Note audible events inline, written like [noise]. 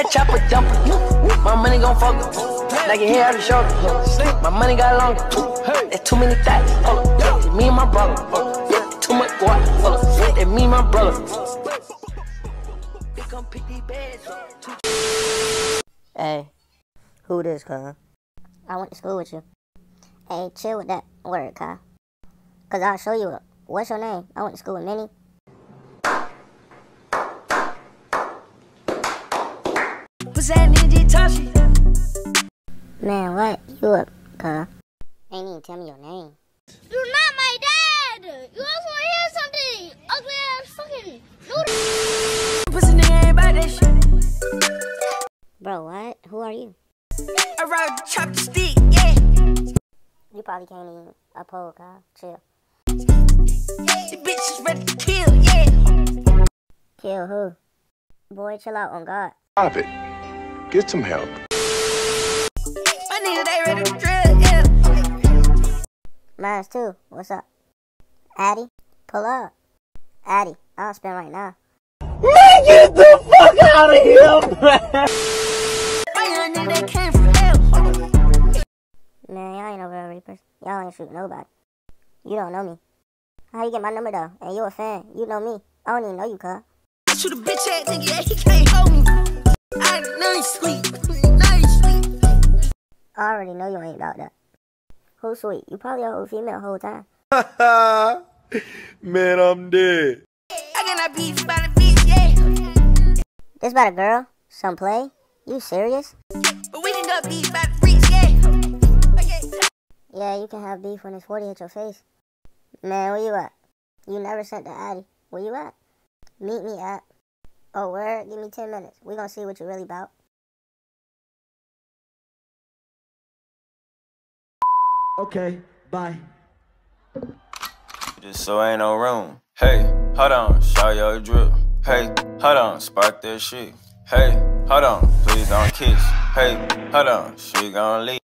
That chopper dumper. My money gon' fuck her. Like your hair out the shoulder. My money got longer. That's too many thoughts. Hold me and my brother. Yeah, too much guap. Hold up. Me and my brother. They come pick these bags up. Hey, who this, cuz? I went to school with you. Hey, chill with that word, cuz. Cause I'll show you. What's your name? I went to school with Minnie. What's that Tashi? Man, what? You up, cuz? Ain't even tell me your name. You're not my dad! You also want to hear something? Ugly ass fucking noodle. Pussy nigga ain't about that shit. Bro, what? Who are you? I ride the chop stick, yeah. You probably can't even uphold, cuz. Chill. The bitch is ready to kill, yeah. Kill who? Boy, chill out on God. Stop it. Get some help. My niggas, they ready to drill, yeah. Mines too. What's up? Addy? Pull up. Addy, I'll spin right now. My young nigga, they came from hell. Hold up. Man, y'all ain't no real reapers. Y'all ain't shooting nobody. You don't know me. How you get my number though? And you a fan. You know me. I don't even know you, cuz. I shoot a bitch ass nigga, yeah, he can't hold me. I know sweet, know you sweet. I already know you ain't about that. Who sweet? You probably a whole female the whole time. [laughs] Man, I'm dead. I cannot be by the bitch, yeah. This about a girl? Some play? You serious? But we can go be by the freaks, yeah. Okay. Yeah, you can have beef when it's 40 at your face. Man, where you at? You never sent the Addy. Where you at? Meet me at. Oh, where? Give me 10 minutes. We gonna see what you're really about. Okay, bye. Just so ain't no room. Hey, hold on, show your drip. Hey, hold on, spark that shit. Hey, hold on, please don't kiss. Hey, hold on, she gon' leave.